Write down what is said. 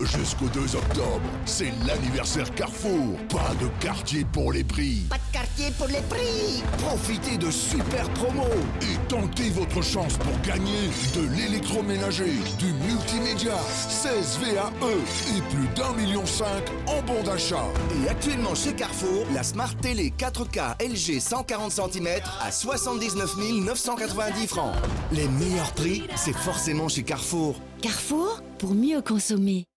Jusqu'au 2 octobre, c'est l'anniversaire Carrefour. Pas de quartier pour les prix. Pas de quartier pour les prix Profitez de super promos et tentez votre chance pour gagner de l'électroménager, du multimédia, 16 VAE et plus d'un million cinq en bon d'achat. Et actuellement chez Carrefour, la Smart Télé 4K LG 140 cm à 79 990 francs. Les meilleurs prix, c'est forcément chez Carrefour. Carrefour, pour mieux consommer.